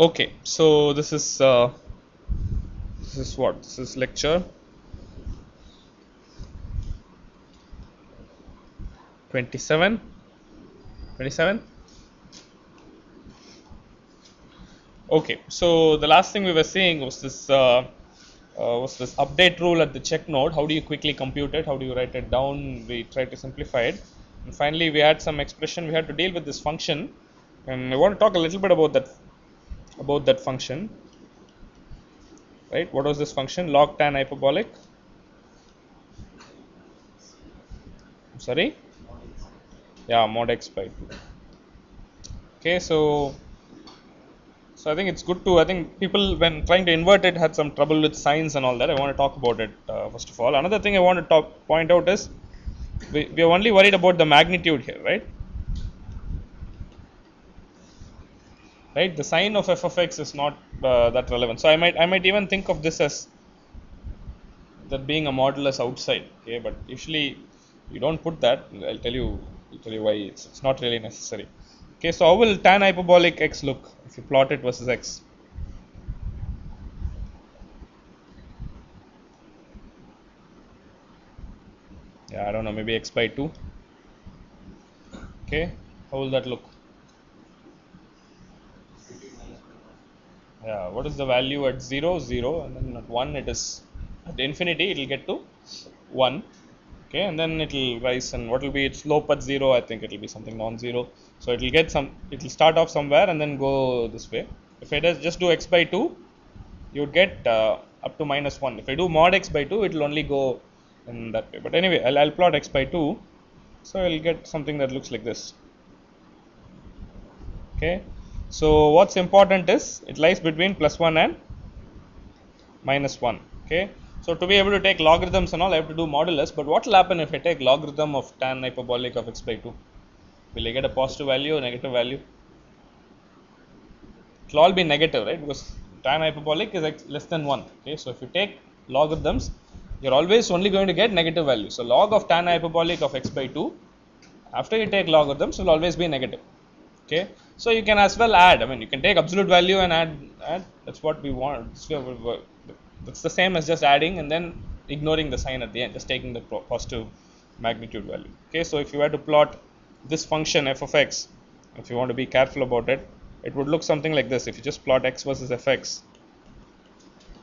Okay, so this is uh, this is what? This is lecture. 27 27 okay so the last thing we were seeing was this uh, uh, was this update rule at the check node. How do you quickly compute it? How do you write it down? We try to simplify it. And finally we had some expression. We had to deal with this function. And I want to talk a little bit about that about that function right? What was this function? Log tan hyperbolic. Sorry? Yeah mod x by 2 okay so so i think it's good to i think people when trying to invert it had some trouble with signs and all that. I want to talk about it uh, first of all. Another thing i want to talk point out is we, we are only worried about the magnitude here right right? The sign of f of x is not uh, that relevant. So i might i might even think of this as that being a modulus outside okay? But usually you don't put that. I'll tell you i'll tell you why it's, it's not really necessary. Okay so how will tan hyperbolic x look if you plot it versus x? Yeah i don't know maybe x by 2 okay how will that look yeah what is the value at 0 0 and then at 1 it is at infinity it will get to 1 okay and then it will rise and what will be its slope at 0 i think it will be something non-zero. So it will get some it will start off somewhere and then go this way. If i just do x by 2 you would get uh, up to minus 1 if i do mod x by 2 it will only go in that way. But anyway I'll, I'll plot x by 2 so i'll get something that looks like this okay so what's important is it lies between plus 1 and minus 1 okay? So to be able to take logarithms and all I have to do modulus but what will happen if I take logarithm of tan hyperbolic of x by 2 will I get a positive value or negative value? It will all be negative right? Because tan hyperbolic is x less than 1 okay? So if you take logarithms you're always only going to get negative value. So log of tan hyperbolic of x by 2 after you take logarithms will always be negative okay so you can as well add i mean you can take absolute value and add add that's what we want. That's the same as just adding and then ignoring the sign at the end just taking the positive magnitude value. Okay so if you were to plot this function f of x if you want to be careful about it it would look something like this. If you just plot x versus fx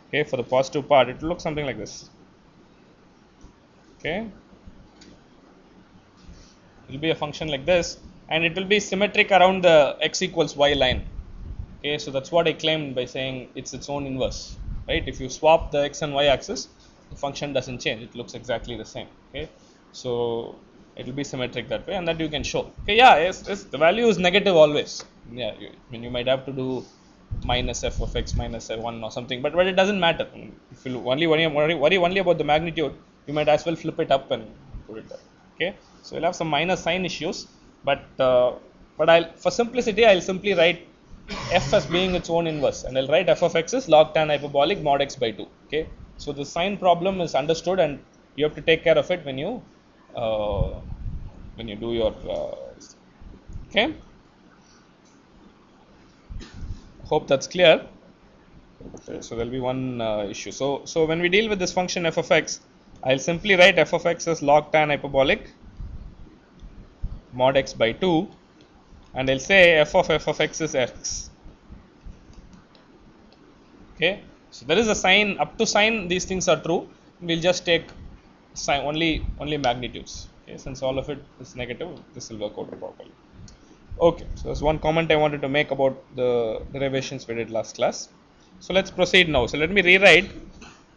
okay for the positive part it will look something like this. Okay? It will be a function like this and it will be symmetric around the x equals y line. Okay so that's what i claimed by saying it's its own inverse right? If you swap the x and y axis the function doesn't change. It looks exactly the same okay? So it will be symmetric that way and that you can show. Okay yeah yes, yes the value is negative always. Yeah you, I mean you might have to do minus f of x minus minus f1 or something but, but it doesn't matter. If you only worry, worry, only about the magnitude you might as well flip it up and put it there okay? So we'll have some minus sign issues but uh, but I'll for simplicity I'll simply write f as being its own inverse. And I'll write f of x is log tan hyperbolic mod x by 2 okay? So the sign problem is understood and you have to take care of it when you uh, when you do your uh, okay? Hope that's clear. Okay, so there'll be one uh, issue. So so when we deal with this function f of x I'll simply write f of x as log tan hyperbolic mod x by 2 and I'll say f of f of x is x. Okay? So there is a sign up to sign these things are true. We'll just take sign only only magnitudes. Okay? Since all of it is negative this will work out properly. Okay. So there's one comment I wanted to make about the derivations we did last class. So let's proceed now. So let me rewrite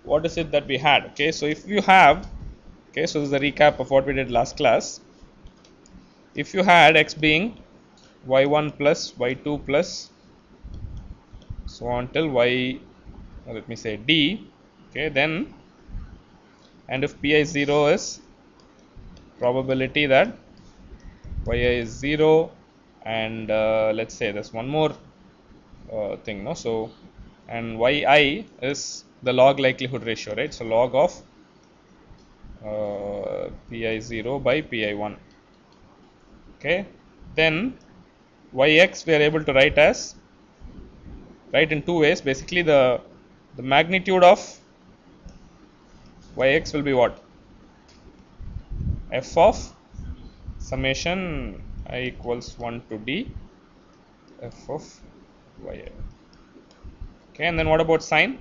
what is it that we had. Okay? So if you have okay? So this is the recap of what we did last class if you had x being y1 plus y2 plus so on till y let me say d okay then and if pi 0 is probability that yi is 0 and uh, let's say there's one more uh, thing no so and yi is the log likelihood ratio right? So log of uh, pi 0 by pi 1 okay. Then yx we are able to write as write in two ways. Basically the the magnitude of yx will be what? F of summation i equals 1 to d. F of y okay and then what about sign?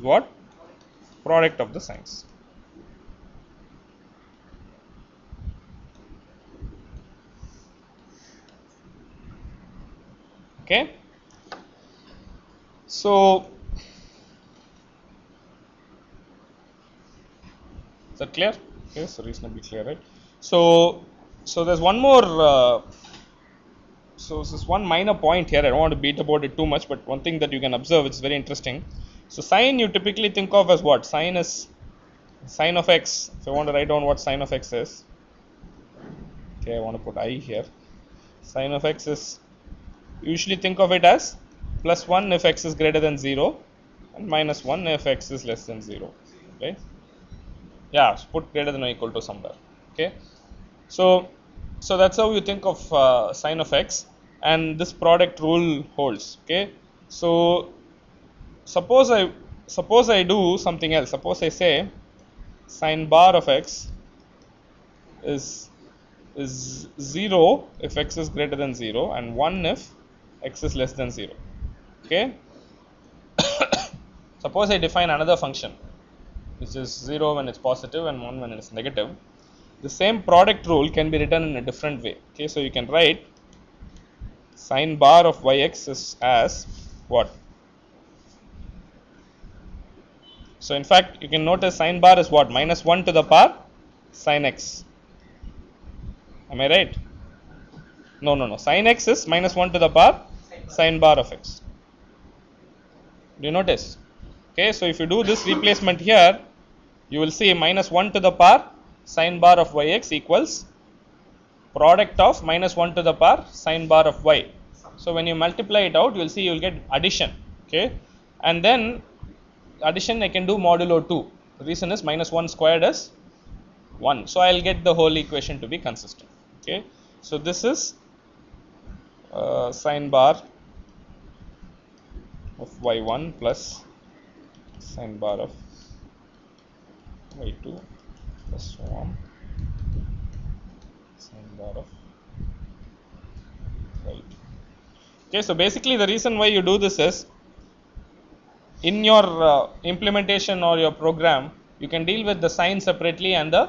What? Product of the signs okay? So is that clear? So reasonably clear right? So so there's one more uh, so this is one minor point here. I don't want to beat about it too much but one thing that you can observe it's very interesting. So sign you typically think of as what? Sign is sign of x. If i want to write down what sign of x is okay i want to put i here. Sign of x is usually think of it as plus 1 if x is greater than 0 and minus 1 if x is less than 0 okay yeah put greater than or equal to somewhere okay? So so that's how you think of uh, sign of x and this product rule holds okay? So suppose i suppose i do something else. Suppose i say sign bar of x is is 0 if x is greater than 0 and 1 if x is less than 0 okay? Suppose i define another function which is 0 when it's positive and 1 when it's negative. The same product rule can be written in a different way. Okay so you can write sign bar of yx is as what? So in fact you can notice sign bar is what? Minus 1 to the power sign x. Am i right? No no no. Sign x is minus 1 to the power sign bar of x. Do you notice? Okay so if you do this replacement here you will see minus 1 to the power sign bar of yx equals product of minus 1 to the power sign bar of y. So when you multiply it out you will see you will get addition okay? And then addition I can do modulo 2 the reason is minus 1 squared is 1 so I'll get the whole equation to be consistent okay? So this is uh, sign bar of y1 plus sign bar of y2 plus so on sign bar of y2 okay so basically the reason why you do this is in your uh, implementation or your program you can deal with the sign separately and the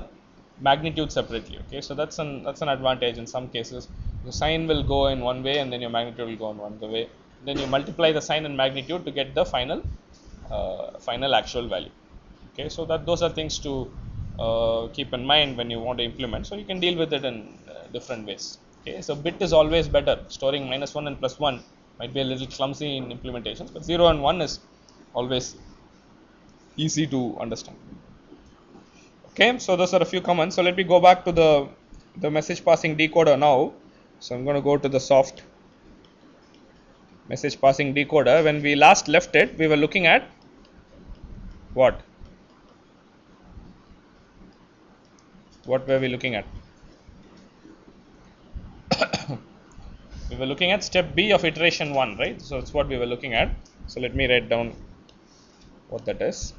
magnitude separately okay? So that's an that's an advantage in some cases the sign will go in one way and then your magnitude will go in one way. Then you multiply the sign and magnitude to get the final uh, final actual value. Okay so that those are things to uh, keep in mind when you want to implement. So you can deal with it in uh, different ways. Okay so bit is always better. Storing minus 1 and plus 1 might be a little clumsy in implementations but 0 and 1 is always easy to understand. Okay so those are a few comments. So let me go back to the the message passing decoder now so i'm going to go to the soft message passing decoder. When we last left it we were looking at what? What were we looking at? We were looking at step b of iteration 1 right? So that's what we were looking at. So let me write down what that is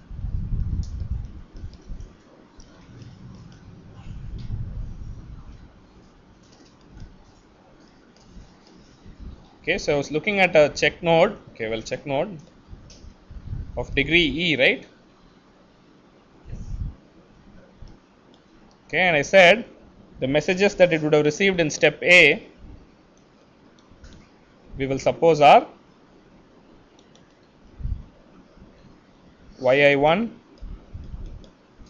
okay so i was looking at a check node. Okay well check node of degree e right? Okay and i said the messages that it would have received in step a we will suppose are yi1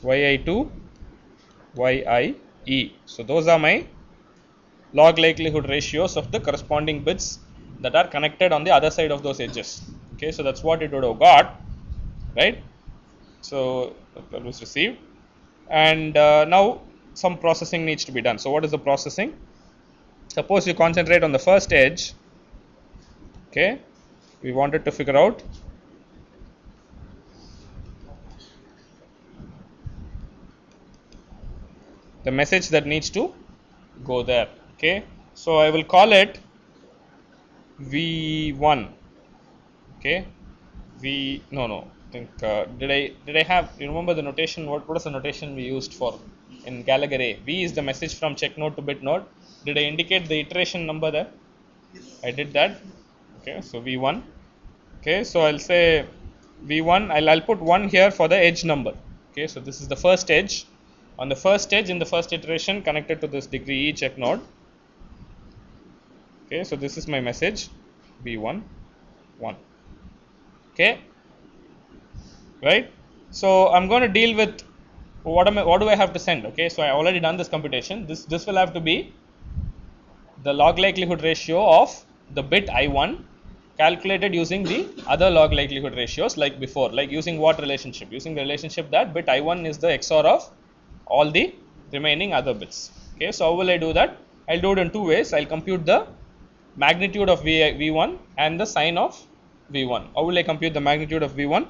yi2 yie so those are my log likelihood ratios of the corresponding bits that are connected on the other side of those edges. Okay so that's what it would have got right? So that was received. And uh, now some processing needs to be done. So what is the processing? Suppose you concentrate on the first edge. Okay we wanted to figure out the message that needs to go there. Okay so i will call it v1 okay? V no no. I think uh, did I did I have you remember the notation? What what is the notation we used for in Gallager A? V is the message from check node to bit node. Did I indicate the iteration number there? I did that. Okay so v1 okay so I'll say v1 I'll, I'll put 1 here for the edge number. Okay so this is the first edge. On the first edge in the first iteration connected to this degree e check node okay so this is my message. B1 1 okay? Right? So i'm going to deal with what am I, what do i have to send okay? So i already done this computation. This this will have to be the log likelihood ratio of the bit i1 calculated using the other log likelihood ratios like before like using what relationship? Using the relationship that bit i1 is the xor of all the remaining other bits. Okay so how will i do that? I'll do it in two ways. I'll compute the magnitude of v, v1 and the sign of v1 how will i compute the magnitude of v1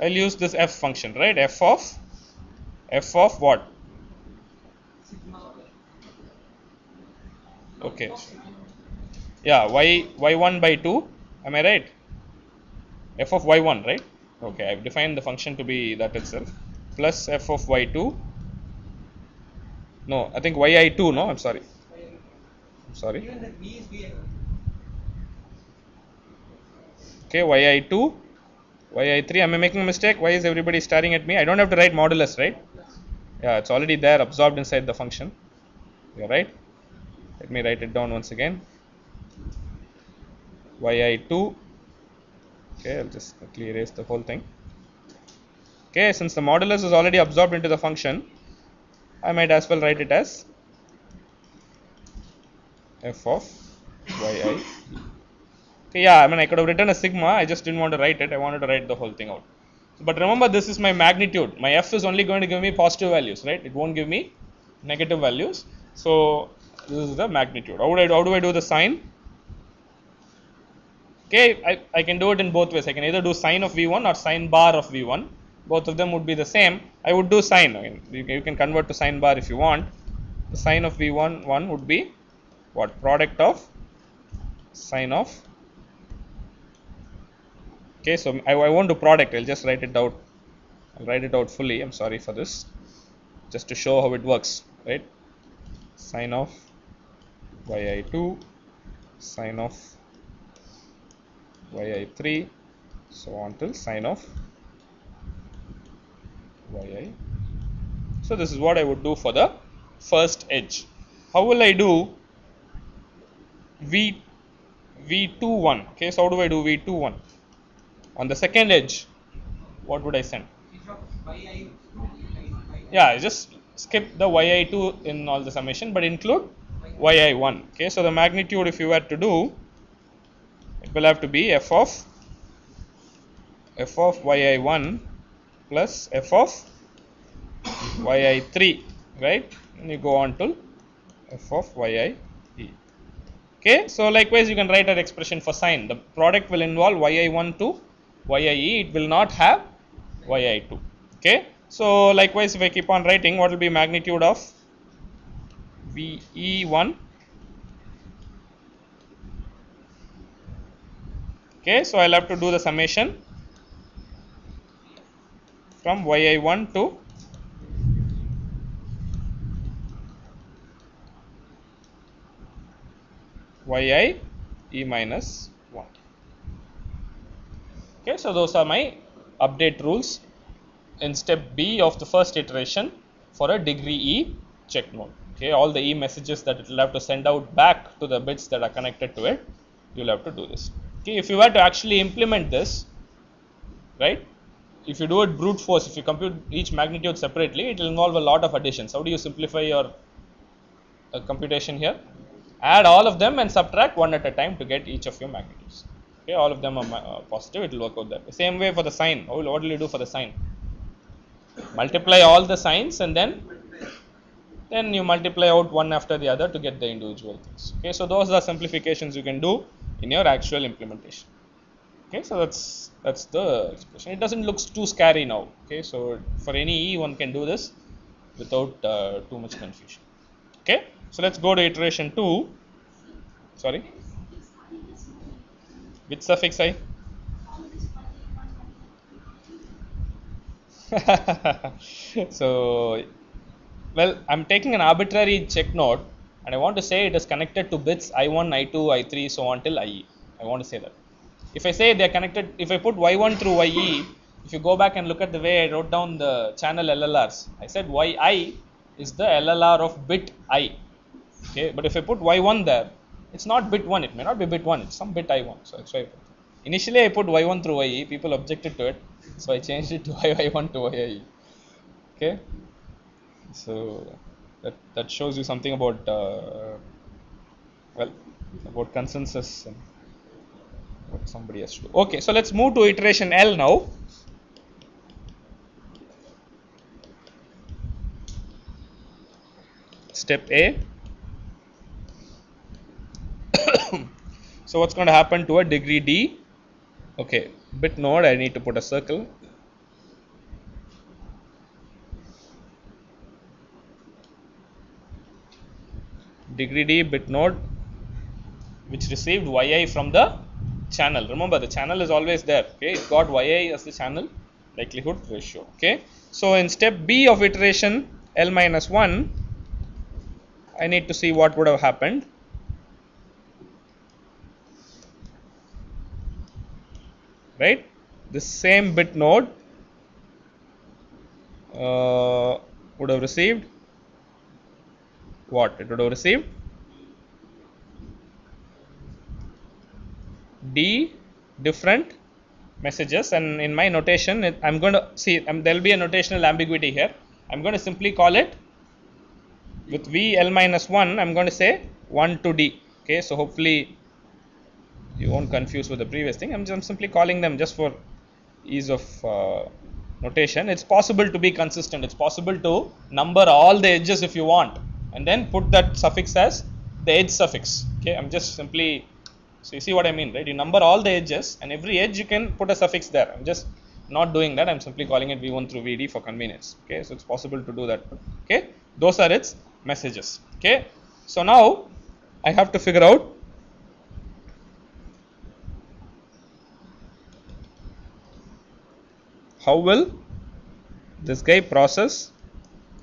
i'll use this f function right? f of f of what? Okay. Yeah y y1 by 2 am i right? f of y1 right? Okay i've defined the function to be that itself plus f of y2 no i think yi2 no? I'm sorry. I'm sorry. Even the V is V. okay yi2 yi3 am i making a mistake? Why is everybody staring at me? I don't have to write modulus right? Yeah it's already there absorbed inside the function. You're right. Let me write it down once again. Yi2 okay i'll just quickly erase the whole thing. Okay since the modulus is already absorbed into the function i might as well write it as f of yi okay yeah i mean i could have written a sigma i just didn't want to write it i wanted to write the whole thing out. But remember this is my magnitude. My f is only going to give me positive values right? It won't give me negative values. So this is the magnitude. How, I, how do i do the sign? Okay I, I can do it in both ways. I can either do sign of v1 or sign bar of v1 both of them would be the same i would do sign. I mean, you, can, you can convert to sign bar if you want. The sign of v1 one would be what? Product of sign of okay so I, I won't do product i'll just write it out. I'll write it out fully i'm sorry for this. Just to show how it works right? Sign of yi2 sign of yi3 so on till sign of yi so this is what i would do for the first edge. How will i do v v21 okay so how do i do v21 on the second edge what would i send? Yeah I just skip the yi2 in all the summation but include yi1 okay so the magnitude if you were to do it will have to be f of f of yi1 plus f of yi3 right? And you go on to f of yi okay so likewise you can write an expression for sign. The product will involve yi1 to yie it will not have yi2 okay so likewise if i keep on writing what will be magnitude of ve1 okay so i'll have to do the summation from yi1 to yi e minus 1 okay so those are my update rules in step b of the first iteration for a degree e check node. Okay all the e messages that it will have to send out back to the bits that are connected to it you'll have to do this. Okay if you were to actually implement this right if you do it brute force if you compute each magnitude separately it will involve a lot of additions. How do you simplify your uh, computation here? Add all of them and subtract one at a time to get each of your magnitudes. Okay all of them are uh, positive it will work out that same way for the sign how what will you do for the sign multiply all the signs and then then you multiply out one after the other to get the individual things. Okay so those are simplifications you can do in your actual implementation okay so that's that's the expression it doesn't look too scary now okay so for any e one can do this without uh, too much confusion Okay, so let's go to iteration 2. Sorry, which suffix I? so, well, I'm taking an arbitrary check node and I want to say it is connected to bits I1, I2, I3, so on till IE. I want to say that. If I say they are connected, if I put Y1 through YE, if you go back and look at the way I wrote down the channel LLRs, I said YI is the LLR of bit I. Okay, but if I put Y1 there, it's not bit 1, it may not be bit 1, it's some bit I1. So that's why I put. Initially, I put Y1 through YE, people objected to it, so I changed it to YI1 to YIE. Okay, so that, that shows you something about, uh, well, about consensus what somebody has to do. Okay, so let's move to iteration L now. Step A. so what's going to happen to a degree D? Okay, bit node, I need to put a circle. Degree D bit node which received yi from the channel. Remember the channel is always there. Okay, it got yi as the channel likelihood ratio. Okay, so in step B of iteration L minus 1, I need to see what would have happened. Right, this same bit node uh, would have received what? It would have received d different messages. And in my notation it, I'm going to see um, there will be a notational ambiguity here. I'm going to simply call it with v l minus 1 I'm going to say 1 to d. Okay so hopefully you won't confuse with the previous thing. I'm, just simply calling them just for ease of uh, notation. It's possible to be consistent. It's possible to number all the edges if you want and then put that suffix as the edge suffix. Okay I'm just simply so you see what I mean, right? You number all the edges and every edge you can put a suffix there. I'm just not doing that. I'm simply calling it V1 through VD for convenience. Okay, so it's possible to do that. Okay, those are its messages. Okay, so now I have to figure out how will this guy process.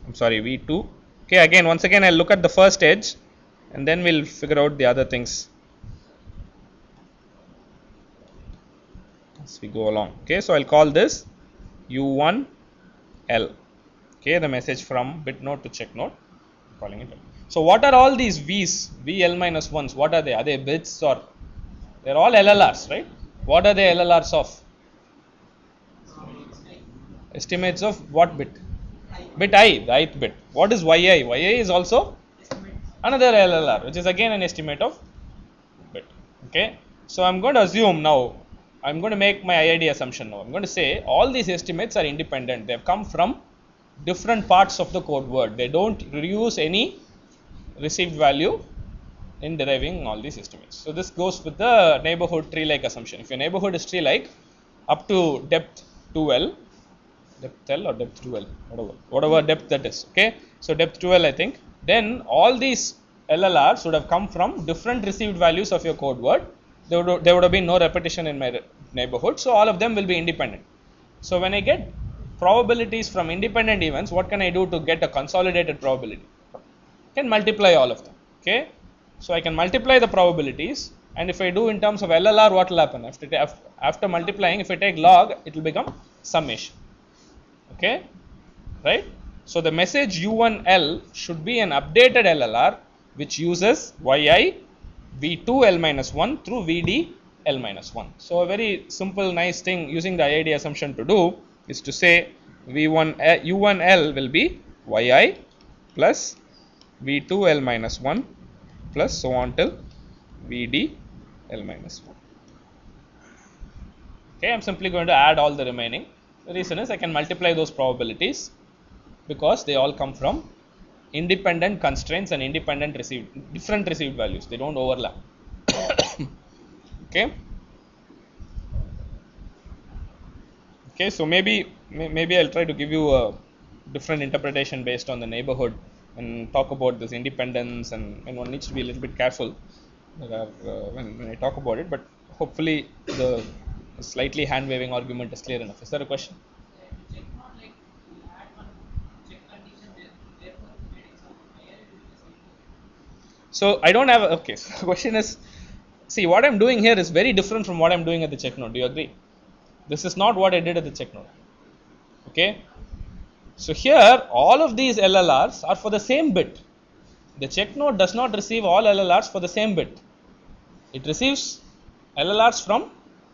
I'm sorry, V2. Okay, again, once again, I'll look at the first edge and then we'll figure out the other things as we go along. Okay so i'll call this u1 l. Okay the message from bit node to check node I'm calling it so what are all these v's? Vl minus 1s what are they? Are they bits or? They're all llrs right? What are the llrs of? Estimates of what bit? Bit i the ith bit. What is yi yi is also another llr which is again an estimate of bit. Okay so i'm going to assume now I'm going to make my IID assumption now. I'm going to say all these estimates are independent. They've come from different parts of the code word. They don't reuse any received value in deriving all these estimates. So this goes with the neighborhood tree like assumption. If your neighborhood is tree like up to depth 2L, depth L or depth 2L, whatever, whatever depth that is. Okay. So depth 2L, I think. Then all these LLRs would have come from different received values of your code word there would, there would have been no repetition in my neighborhood. So all of them will be independent. So when I get probabilities from independent events, what can I do to get a consolidated probability? Can multiply all of them. Okay. So I can multiply the probabilities and if I do in terms of LLR, what will happen? After, after multiplying, if I take log, it will become summation. Okay. Right. So the message U1L should be an updated LLR which uses yi V2 L minus 1 through VD L minus 1. So a very simple nice thing using the IID assumption to do is to say V1 uh, U1 L will be yi plus V2 L minus 1 plus so on till VD L minus 1. Okay, I'm simply going to add all the remaining. The reason is I can multiply those probabilities because they all come from independent constraints and independent received different received values they don't overlap okay okay so maybe maybe i'll try to give you a different interpretation based on the neighborhood and talk about this independence and, and one needs to be a little bit careful uh, when, when I talk about it. But hopefully the slightly hand waving argument is clear enough. Is there a question? check not like you add one check condition there, therefore getting some higher it will be some So I don't have a, okay. So the question is, see what I'm doing here is very different from what I'm doing at the check node. Do you agree? This is not what I did at the check node. Okay. So here all of these LLRs are for the same bit. The check node does not receive all LLRs for the same bit. It receives LLRs from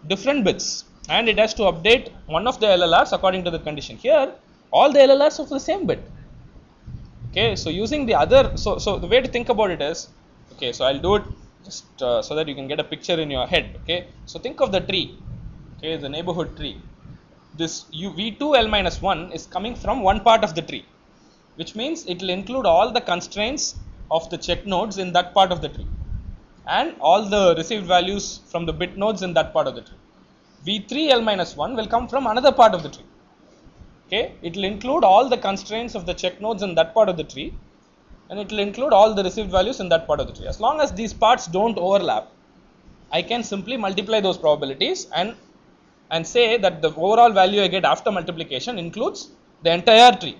different bits and it has to update one of the LLRs according to the condition. Here all the LLRs are for the same bit okay so using the other so so the way to think about it is okay so i'll do it just uh, so that you can get a picture in your head okay? So think of the tree okay the neighborhood tree. This u v2 l minus 1 is coming from one part of the tree which means it will include all the constraints of the check nodes in that part of the tree and all the received values from the bit nodes in that part of the tree. V3 l minus 1 will come from another part of the tree okay? It will include all the constraints of the check nodes in that part of the tree and it will include all the received values in that part of the tree. As long as these parts don't overlap i can simply multiply those probabilities and and say that the overall value i get after multiplication includes the entire tree.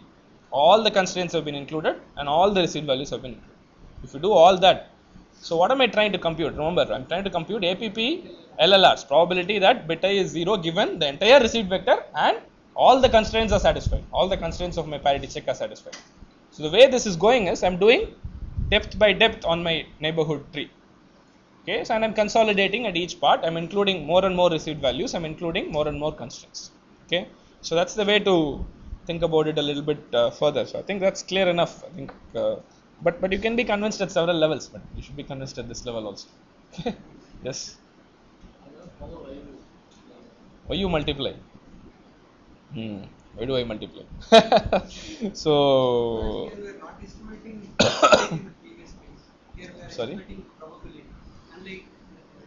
All the constraints have been included and all the received values have been included. If you do all that so what am i trying to compute? Remember i'm trying to compute app llrs probability that beta is 0 given the entire received vector and all the constraints are satisfied. All the constraints of my parity check are satisfied. So the way this is going is i'm doing depth by depth on my neighborhood tree. Okay so and i'm consolidating at each part. I'm including more and more received values. I'm including more and more constraints. Okay so that's the way to think about it a little bit uh, further. So i think that's clear enough i think uh, but but you can be convinced at several levels but you should be convinced at this level also. Yes? Why you multiply hmm. why do i multiply? So Sorry?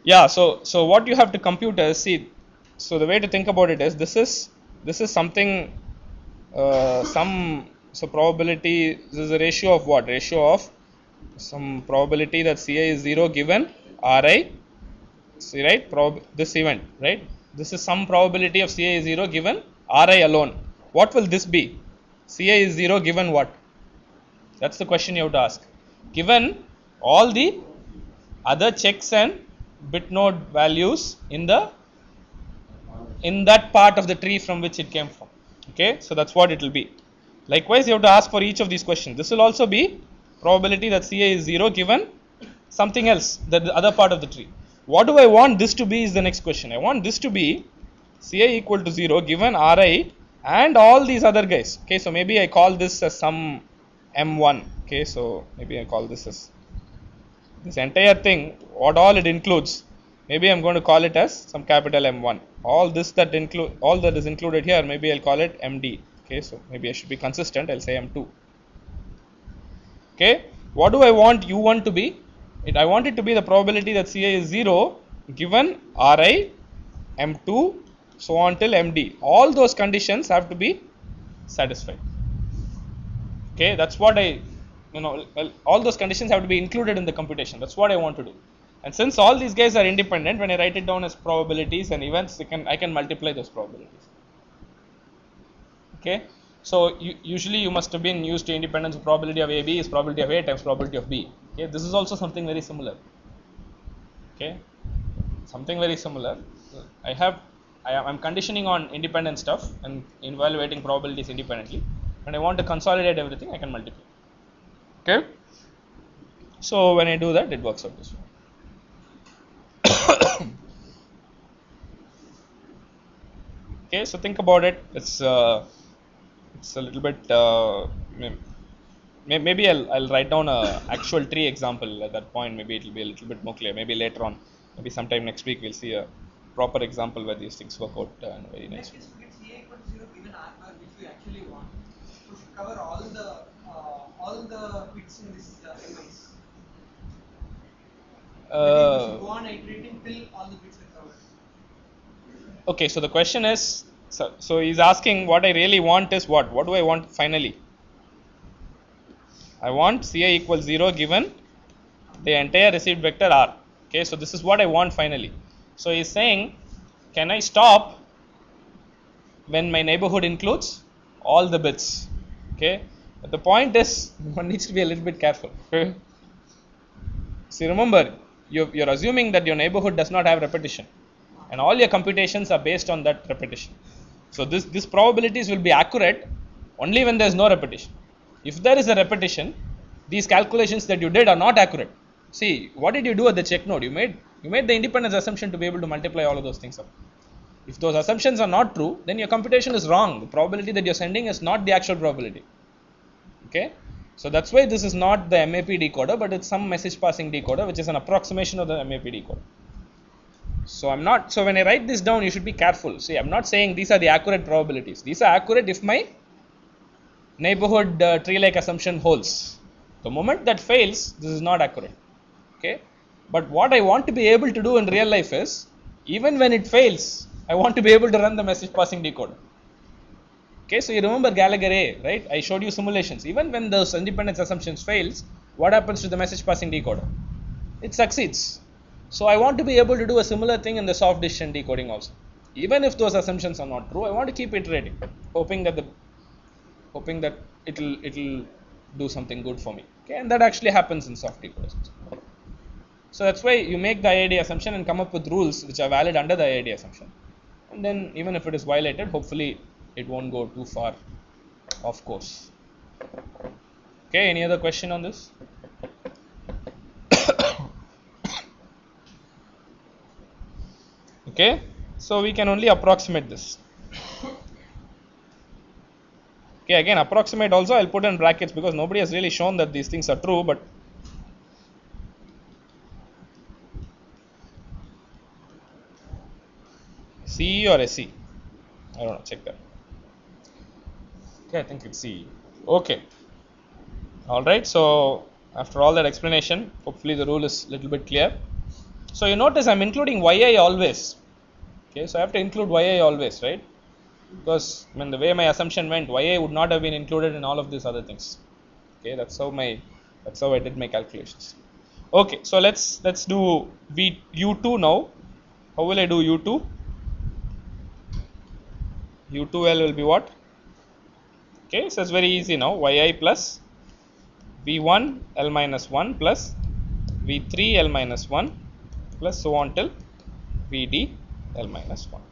yeah so so what you have to compute is see so the way to think about it is this is this is something uh, some so probability this is a ratio of what? Ratio of some probability that ci is 0 given ri see right? Prob this event right? This is some probability of ci is 0 given ri alone what will this be? Ci is 0 given what? That's the question you have to ask. Given all the other checks and bit node values in the in that part of the tree from which it came from. Okay so that's what it will be. Likewise you have to ask for each of these questions. This will also be probability that ca is 0 given something else that the other part of the tree. What do i want this to be is the next question. I want this to be ca equal to 0 given ri and all these other guys. Okay so maybe i call this as some m1 okay so maybe i call this as this entire thing what all it includes maybe i'm going to call it as some capital m1 all this that include all that is included here maybe i'll call it md okay so maybe i should be consistent i'll say m2 okay what do i want u1 to be? It i want it to be the probability that ca is 0 given ri m2 so on till md all those conditions have to be satisfied. Okay that's what i you know all those conditions have to be included in the computation. That's what i want to do. And since all these guys are independent when i write it down as probabilities and events I can i can multiply those probabilities. Okay? So you, usually you must have been used to independence probability of ab is probability of a times probability of b. Okay? This is also something very similar. Okay? Something very similar. I have I am I'm conditioning on independent stuff and evaluating probabilities independently. When I want to consolidate everything I can multiply. Okay? So when I do that it works out this way. Okay so think about it. It's uh, it's a little bit uh, may- may- maybe I'll, I'll write down a actual tree example at that point. Maybe it will be a little bit more clear. Maybe later on. Maybe sometime next week we'll see a proper example where these things work out uh, very nice that way case, we get CA equal to 0 given R bar, which we actually want. So cover all the uh, all the bits in this uh. That is, go uh, on iterating till all the bits are covered. okay so the question is so, so he's asking what i really want is what what do i want finally I want Ci equals 0 given the entire received vector R. Okay, so this is what I want finally. So he's saying, can I stop when my neighborhood includes all the bits? Okay, but the point is one needs to be a little bit careful. See, remember, you're, you're assuming that your neighborhood does not have repetition, and all your computations are based on that repetition. So this this probabilities will be accurate only when there is no repetition. If there is a repetition, these calculations that you did are not accurate. See, what did you do at the check node? You made you made the independence assumption to be able to multiply all of those things up. If those assumptions are not true, then your computation is wrong. The probability that you're sending is not the actual probability. Okay, so that's why this is not the MAP decoder, but it's some message passing decoder, which is an approximation of the MAP decoder. So I'm not. So when I write this down, you should be careful. See, I'm not saying these are the accurate probabilities. These are accurate if my neighborhood uh, tree-like assumption holds. The moment that fails, this is not accurate. Okay. But what I want to be able to do in real life is, even when it fails, I want to be able to run the message passing decoder. Okay, so you remember Gallager A, right? I showed you simulations. Even when those independence assumptions fails, what happens to the message passing decoder? It succeeds. So I want to be able to do a similar thing in the soft decision decoding also. Even if those assumptions are not true, I want to keep iterating, hoping that the hoping that it'll it'll do something good for me. Okay, and that actually happens in soft decoders. So that's why you make the IID assumption and come up with rules which are valid under the IID assumption. And then even if it is violated, hopefully it won't go too far off course. Okay, any other question on this? okay, so we can only approximate this. Okay, again approximate also I'll put in brackets because nobody has really shown that these things are true, but CE or SE? I don't know, check that. Okay, I think it's C. Okay. Alright, so after all that explanation, hopefully the rule is a little bit clear. So you notice I'm including yi always. Okay, so I have to include yi always, right? Because I mean the way my assumption went, yi would not have been included in all of these other things. Okay, that's how my that's how I did my calculations. Okay, so let's let's do v u2 now. How will I do u2? U2l will be what? Okay, so it's very easy now. yi plus v1 l minus 1 plus v3 l minus 1 plus so on till vd l minus 1.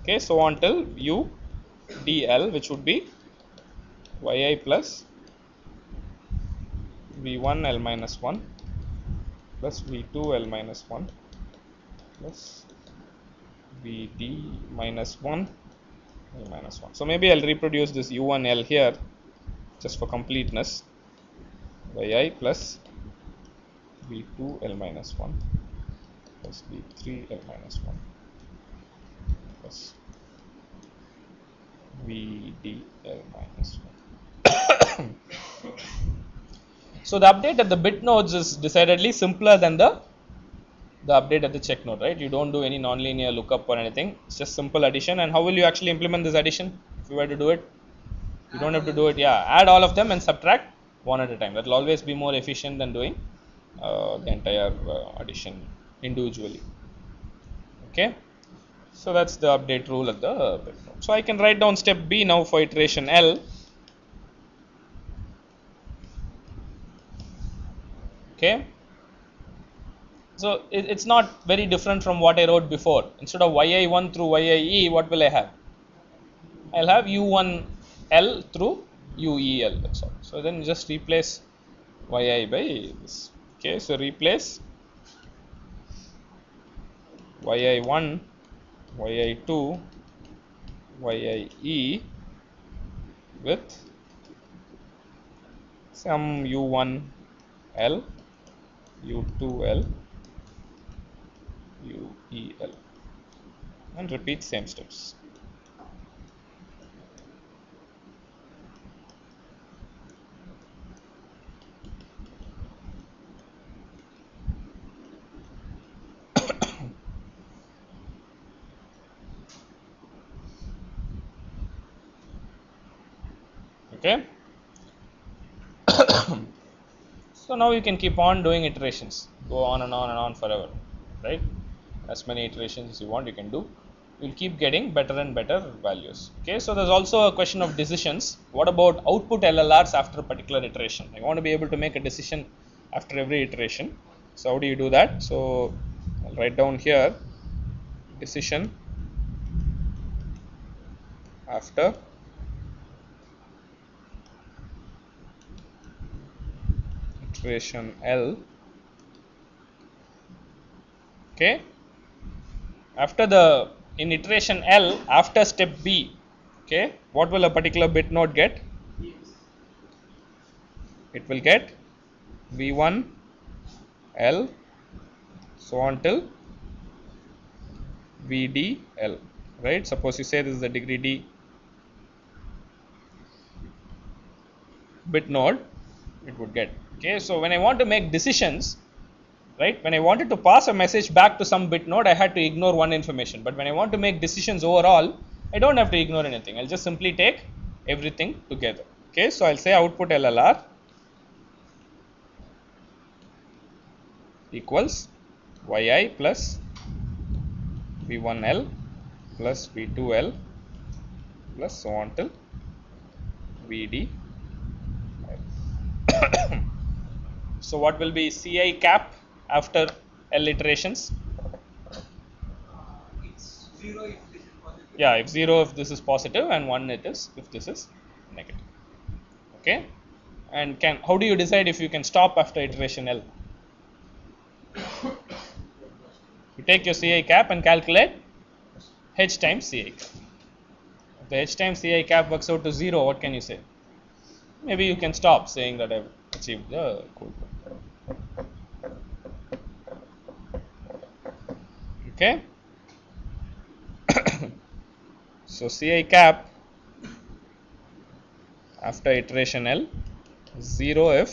Okay, so on till u dl which would be yi plus v1 l minus 1 plus v2 l minus 1 plus vd minus 1 L minus 1. So maybe I'll reproduce this u1l here just for completeness yi plus v2 l minus 1 plus v3 l minus 1 plus vdl minus 1. so the update at the bit nodes is decidedly simpler than the the update at the check node, right? You don't do any nonlinear lookup or anything. It's just simple addition. And how will you actually implement this addition if you were to do it? You don't have to do it. Yeah, add all of them and subtract one at a time. That will always be more efficient than doing uh, the entire uh, addition individually. Okay. So that's the update rule at the bit node. So I can write down step B now for iteration L. Okay so it, it's not very different from what I wrote before. Instead of yi1 through yie, what will I have? I'll have u1l through uel. So then just replace yi by this. Okay, so replace yi1, yi2, yie with some u1l, u2l U E L and repeat same steps. okay So now you can keep on doing iterations, go on and on and on forever, right? As many iterations as you want, you can do. You'll keep getting better and better values. Okay, so there's also a question of decisions. What about output LLRs after a particular iteration? I want to be able to make a decision after every iteration. So how do you do that? So I'll write down here decision after iteration L. Okay. After the in iteration L, after step B, okay, what will a particular bit node get? It will get V1 L so on till VDL, right? Suppose you say this is the degree D bit node, it would get. Okay, so when I want to make decisions, right? When I wanted to pass a message back to some bit node, I had to ignore one information. But when I want to make decisions overall, I don't have to ignore anything. I'll just simply take everything together. Okay, so I'll say output LLR equals yi plus v1l plus v2l plus so on till vd so what will be ci cap after l iterations yeah if 0 if this is positive and 1 it is if this is negative. Okay? And can how do you decide if you can stop after iteration l? You take your ci cap and calculate h times ci cap. If the h times ci cap works out to 0 what can you say? Maybe you can stop saying that i've achieved the code okay so ci cap after iteration l 0 if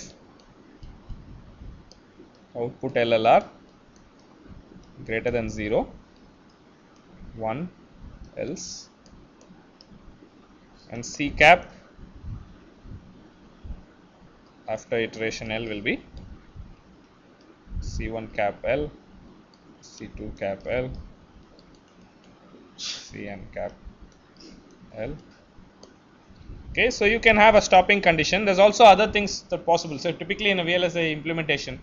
output llr greater than 0 1 else and c cap after iteration l will be c1 cap l c2 cap l cn cap l okay so you can have a stopping condition. There's also other things that possible. So typically in a vlsi implementation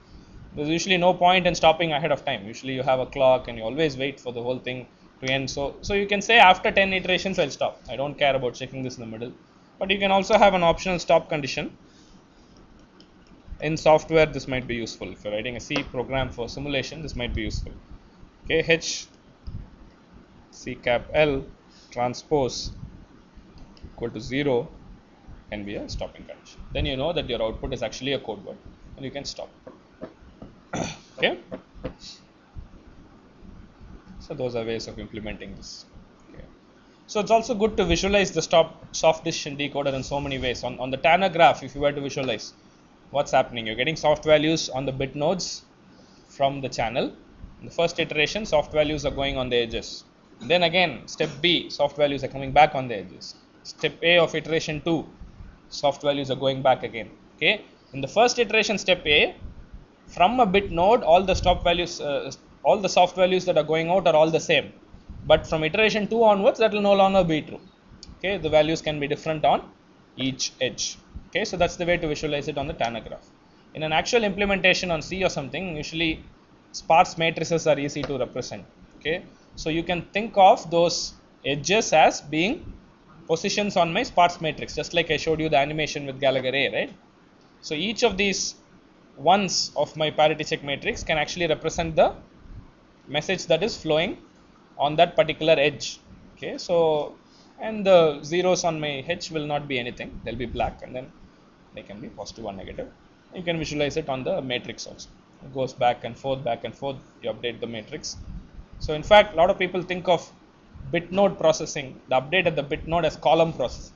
there's usually no point in stopping ahead of time. Usually you have a clock and you always wait for the whole thing to end. So so you can say after 10 iterations i'll stop. I don't care about checking this in the middle. But you can also have an optional stop condition in software. This might be useful. If you're writing a c program for simulation this might be useful okay h c cap l transpose equal to 0 can be a stopping condition. Then you know that your output is actually a code word and you can stop. Okay? So those are ways of implementing this. Okay. so it's also good to visualize the stop soft decision decoder in so many ways. On, on the tanner graph if you were to visualize what's happening? You're getting soft values on the bit nodes from the channel the first iteration soft values are going on the edges. Then again step b soft values are coming back on the edges. Step a of iteration 2 soft values are going back again okay? In the first iteration step a from a bit node all the stop values uh, all the soft values that are going out are all the same. But from iteration 2 onwards that will no longer be true okay? The values can be different on each edge okay? So that's the way to visualize it on the tanner graph in an actual implementation on c or something usually sparse matrices are easy to represent okay? So you can think of those edges as being positions on my sparse matrix just like i showed you the animation with gallager a right? So each of these ones of my parity check matrix can actually represent the message that is flowing on that particular edge okay? So and the zeros on my h will not be anything. They'll be black and then they can be positive or negative. You can visualize it on the matrix also it goes back and forth back and forth. You update the matrix. So in fact a lot of people think of bit node processing. The update at the bit node as column processing.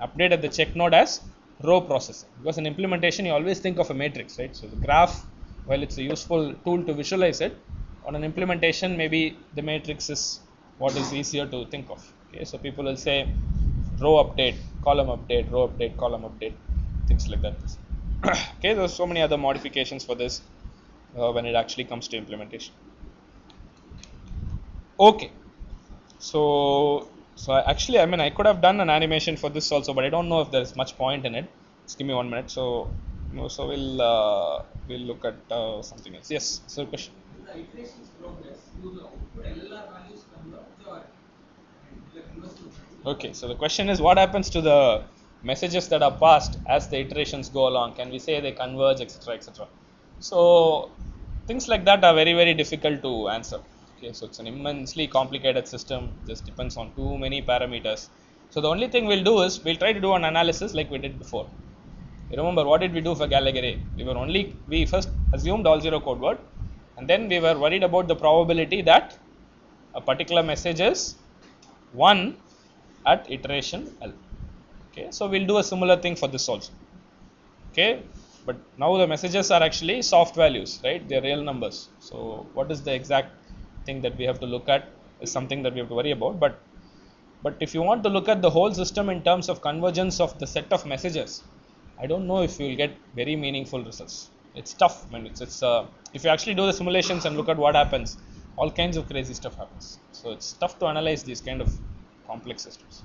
Update at the check node as row processing. Because in implementation you always think of a matrix right? So the graph while it's a useful tool to visualize it on an implementation maybe the matrix is what is easier to think of. Okay so people will say row update column update row update column update things like that okay there's so many other modifications for this uh, when it actually comes to implementation. Okay. So so I actually i mean i could have done an animation for this also but i don't know if there's much point in it. Just give me one minute. So so we'll uh, we'll look at uh, something else. Yes so question. The iterations progress, you will output. LLR values converge or the converse to Okay, so the question is what happens to the messages that are passed as the iterations go along? Can we say they converge, etc., etc.? So things like that are very, very difficult to answer. Okay, so it's an immensely complicated system. This depends on too many parameters. So the only thing we'll do is we'll try to do an analysis like we did before. You remember what did we do for Gallager? We were only we first assumed all zero code word, and then we were worried about the probability that a particular message is one at iteration L. Okay, so we'll do a similar thing for this also. Okay, but now the messages are actually soft values, right? They're real numbers. So what is the exact thing that we have to look at is something that we have to worry about. But but if you want to look at the whole system in terms of convergence of the set of messages, I don't know if you will get very meaningful results. It's tough. Mean, it's, it's uh, if you actually do the simulations and look at what happens, all kinds of crazy stuff happens. So it's tough to analyze these kind of complex systems.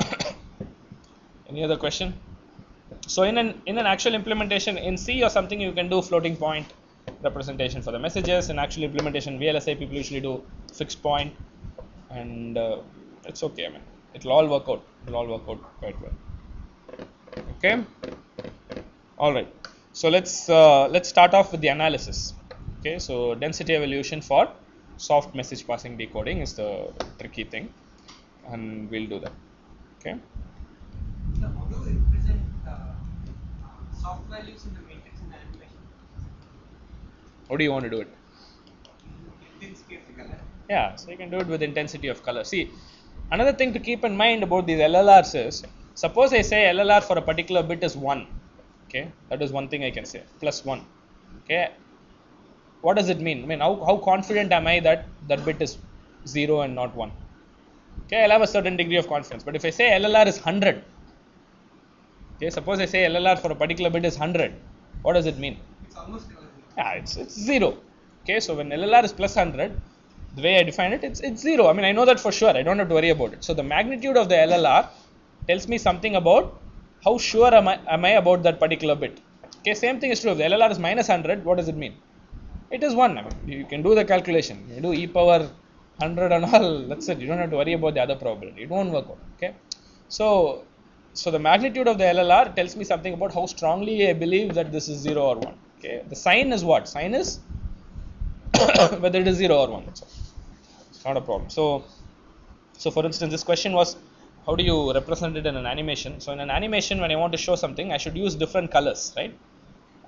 Any other question? So in an in an actual implementation in C or something, you can do floating point representation for the messages. In actual implementation, VLSI people usually do fixed point, and uh, it's okay. I mean, it'll all work out. It'll all work out quite well. Okay. All right. So let's uh, let's start off with the analysis. Okay. So density evolution for soft message passing decoding is the tricky thing, and we'll do that. Okay. So how do we represent uh, uh, soft values in the matrix in animation? How do you want to do it? Intensity of color. Yeah, so you can do it with intensity of color. See, another thing to keep in mind about these LLRs is, suppose I say LLR for a particular bit is 1. Okay, that is one thing I can say, plus 1. Okay, what does it mean? I mean, how, how confident am I that that bit is 0 and not 1? Okay, I'll have a certain degree of confidence. But if I say LLR is 100, okay, suppose I say LLR for a particular bit is 100, what does it mean? It's almost. Yeah, it's it's zero. Okay, so when LLR is plus 100, the way I define it, it's it's zero. I mean, I know that for sure. I don't have to worry about it. So the magnitude of the LLR tells me something about how sure am I am I about that particular bit. Okay, same thing is true. If the LLR is minus 100, what does it mean? It is one. I mean, you can do the calculation. You do e power 100 and all. That's it. You don't have to worry about the other probability. It won't work out. Okay, so so the magnitude of the LLR tells me something about how strongly I believe that this is 0 or 1. Okay, the sign is what? Sign is whether it is 0 or 1. That's all. It's not a problem. So, so for instance, this question was how do you represent it in an animation? So in an animation, when I want to show something, I should use different colors, right?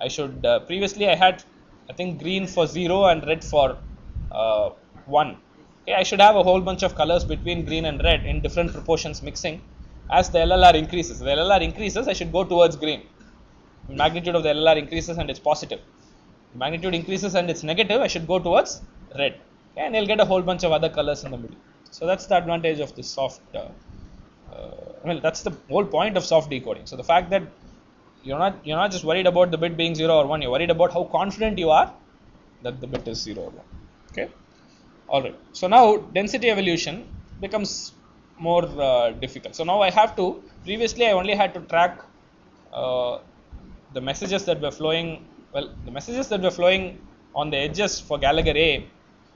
I should uh, previously I had I think green for 0 and red for uh, 1. Okay, I should have a whole bunch of colors between green and red in different proportions mixing as the LLR increases. The LLR increases, I should go towards green. Magnitude of the LLR increases and it's positive. Magnitude increases and it's negative, I should go towards red. Okay, and you'll get a whole bunch of other colors in the middle. So that's the advantage of this soft. Uh, uh, well, that's the whole point of soft decoding. So the fact that you're not you're not just worried about the bit being zero or one. You're worried about how confident you are that the bit is zero or one. Okay. All right. So now density evolution becomes more uh, difficult. So now I have to. Previously, I only had to track uh, the messages that were flowing. Well, the messages that were flowing on the edges for Gallager A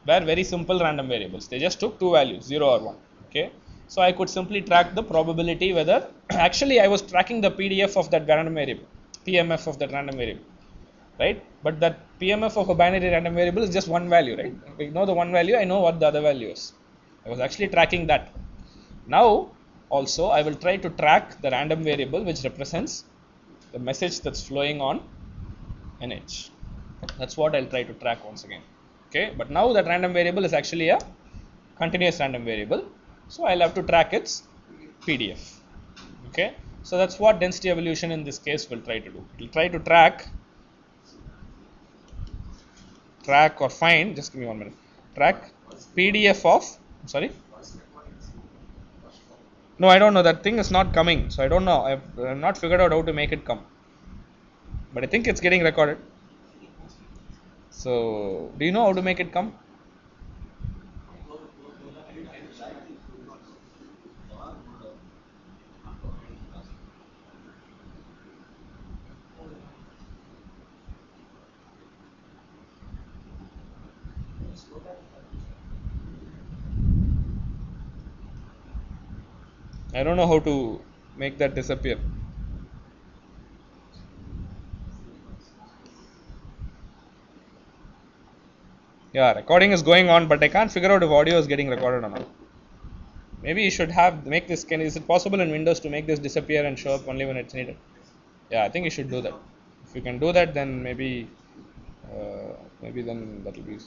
were very simple random variables. They just took two values, zero or one. Okay. So I could simply track the probability whether actually I was tracking the PDF of that random variable, PMF of that random variable, right? But that PMF of a binary random variable is just one value, right? I know the one value, I know what the other value is. I was actually tracking that. Now also I will try to track the random variable which represents the message that's flowing on an edge. That's what I'll try to track once again. Okay, but now that random variable is actually a continuous random variable so I'll have to track its PDF. Okay. So that's what density evolution in this case will try to do. It will try to track, track or find. Just give me one minute. Track PDF of. I'm sorry. No, I don't know. That thing is not coming. So I don't know. I've, not figured out how to make it come. but I think it's getting recorded. So, do you know how to make it come? I don't know how to make that disappear. Yeah, recording is going on, but I can't figure out if audio is getting recorded or not. Maybe you should have make this. Can is it possible in Windows to make this disappear and show up only when it's needed? Yeah, I think you should do that. If you can do that, then maybe uh, maybe then that will be.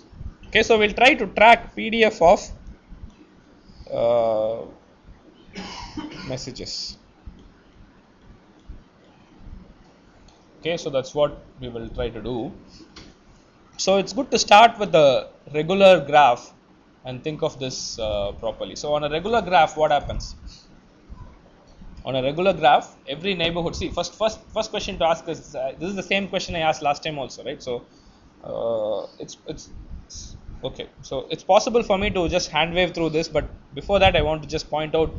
Okay, so we'll try to track PDF of uh, messages. Okay, so that's what we will try to do. So it's good to start with the regular graph and think of this uh, properly. So on a regular graph, what happens? On a regular graph, every neighborhood. See, first, first, first question to ask is uh, this is the same question I asked last time also, right? So uh, it's, it's it's okay. So it's possible for me to just hand wave through this, but before that, I want to just point out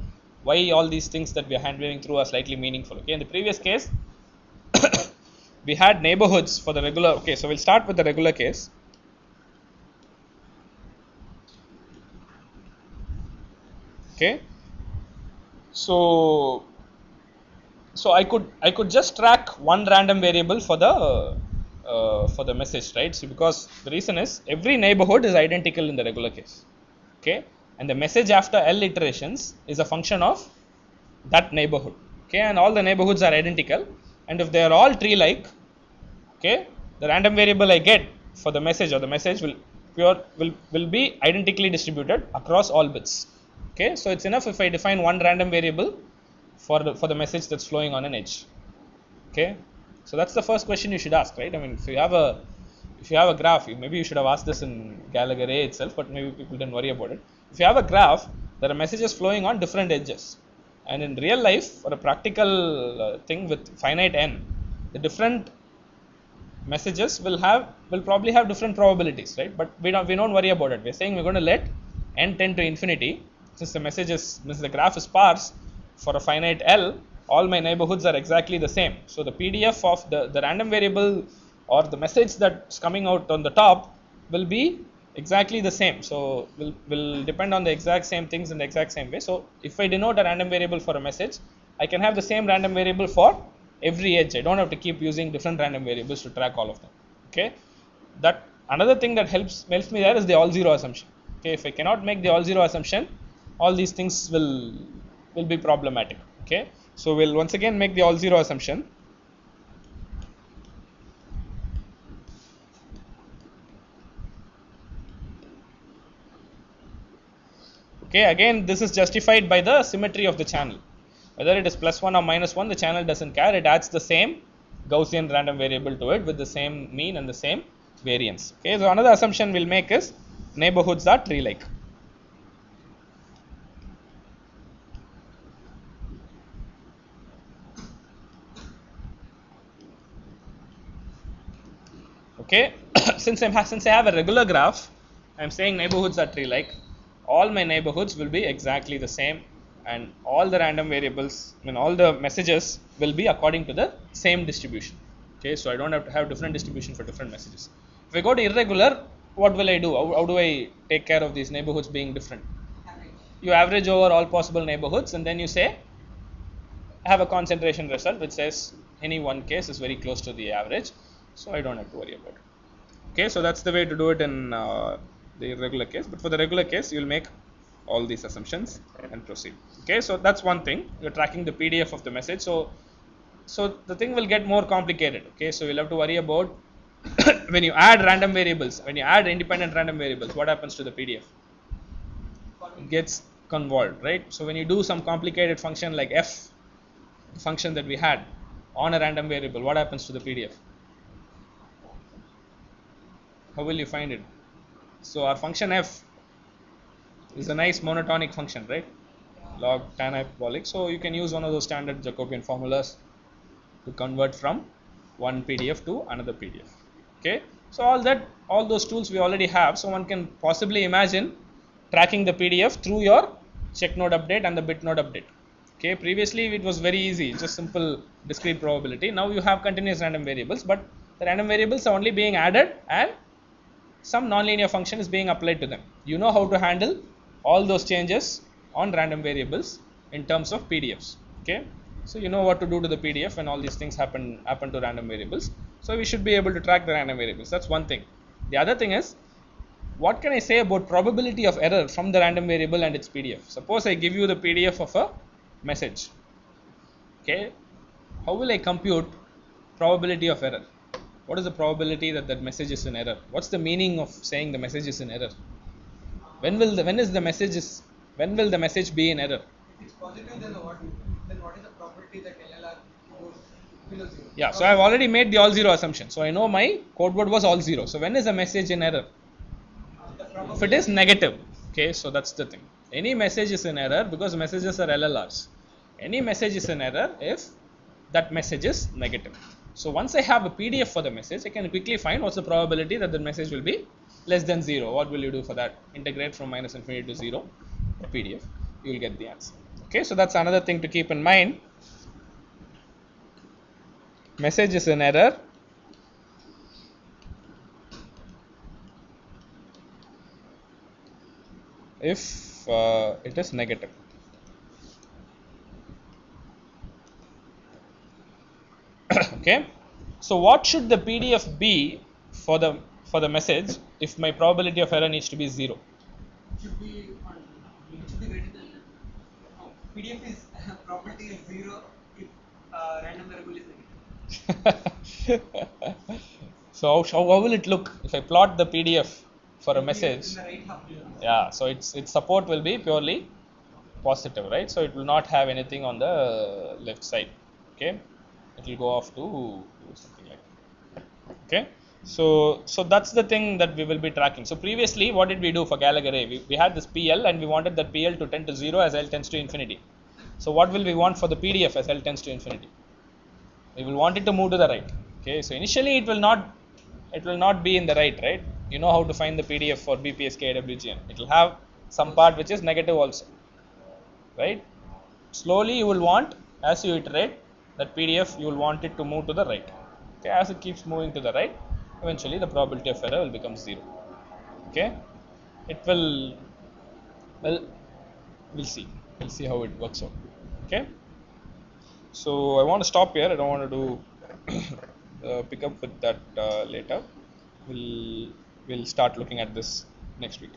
why all these things that we are hand waving through are slightly meaningful. Okay, in the previous case, we had neighborhoods for the regular. Okay, so we'll start with the regular case. Okay, so so I could I could just track one random variable for the uh, for the message, right? So because the reason is every neighborhood is identical in the regular case. Okay, and the message after L iterations is a function of that neighborhood. Okay, and all the neighborhoods are identical, and if they are all tree like, okay, the random variable I get for the message or the message will pure will will be identically distributed across all bits. Okay, so it's enough if I define one random variable for the for the message that's flowing on an edge. Okay, so that's the first question you should ask, right? I mean, if you have a if you have a graph, you, maybe you should have asked this in Gallager A itself, but maybe people didn't worry about it. If you have a graph, there are messages flowing on different edges, and in real life, for a practical uh, thing with finite n, the different messages will have will probably have different probabilities, right? But we don't we don't worry about it. We're saying we're going to let n tend to infinity since the message is since the graph is sparse for a finite L, all my neighborhoods are exactly the same. So the PDF of the, the random variable or the message that's coming out on the top will be exactly the same. So will will depend on the exact same things in the exact same way. So if I denote a random variable for a message, I can have the same random variable for every edge. I don't have to keep using different random variables to track all of them. Okay. That another thing that helps helps me there is the all zero assumption. Okay, if I cannot make the all zero assumption, all these things will will be problematic. Okay, so we'll once again make the all zero assumption. Okay, again this is justified by the symmetry of the channel. Whether it is plus 1 or minus 1, the channel doesn't care. It adds the same Gaussian random variable to it with the same mean and the same variance. Okay, so another assumption we'll make is neighborhoods are tree like. okay since I'm since I have a regular graph I'm saying neighborhoods are tree like all my neighborhoods will be exactly the same and all the random variables I mean all the messages will be according to the same distribution. Okay so I don't have to have different distribution for different messages. If I go to irregular what will I do? How, how do I take care of these neighborhoods being different? You average over all possible neighborhoods and then you say have a concentration result which says any one case is very close to the average so I don't have to worry about it. Okay, so that's the way to do it in uh, the irregular case. But for the regular case, you'll make all these assumptions and proceed. Okay, so that's one thing. You're tracking the PDF of the message. So, so the thing will get more complicated. Okay, so you'll have to worry about when you add random variables, when you add independent random variables, what happens to the PDF? It gets convolved, right? So when you do some complicated function like f, function that we had on a random variable, what happens to the PDF? how will you find it so our function f is a nice monotonic function right? Log tan hyperbolic. So you can use one of those standard jacobian formulas to convert from one pdf to another pdf okay? So all that all those tools we already have. So one can possibly imagine tracking the pdf through your check node update and the bit node update okay? Previously it was very easy just simple discrete probability. Now you have continuous random variables but the random variables are only being added and some nonlinear function is being applied to them you know how to handle all those changes on random variables in terms of pdfs okay so you know what to do to the pdf when all these things happen happen to random variables so we should be able to track the random variables that's one thing the other thing is what can I say about probability of error from the random variable and its PDF? Suppose I give you the PDF of a message. Okay, how will I compute probability of error? What is the probability that that message is in error? What's the meaning of saying the message is in error? When will the when is the message is when will the message be in error? If it's positive, then what? Then what is the probability that LLR goes below zero? Yeah, so I've already made the all zero assumption. So I know my code word was all zero. So when is the message in error? If it is negative okay so that's the thing any message is in error because messages are llrs any message is in error if that message is negative so once i have a pdf for the message i can quickly find what's the probability that the message will be less than 0 what will you do for that? Integrate from minus infinity to 0 a pdf you will get the answer. Okay so that's another thing to keep in mind. Message is an error. If uh, it is negative. Okay, so what should the PDF be for the for the message if my probability of error needs to be zero? should be should be greater than PDF is probability is zero if uh, random variable is negative. so how, how how will it look if I plot the PDF for a message? Right yeah so its its support will be purely positive right so it will not have anything on the left side okay it will go off to something like that. okay? So so that's the thing that we will be tracking. So previously what did we do for Gallager A we, we had this PL and we wanted that PL to tend to 0 as L tends to infinity. So what will we want for the PDF as L tends to infinity? We will want it to move to the right. Okay? So initially it will not it will not be in the right right? You know how to find the pdf for bpsk awgn it will have some part which is negative also. Right? Slowly you will want as you iterate that pdf you will want it to move to the right okay as it keeps moving to the right eventually the probability of error will become zero okay it will well we'll see we'll see how it works out okay so I want to stop here. I don't want to do uh, pick up with that uh, later. We'll we'll start looking at this next week.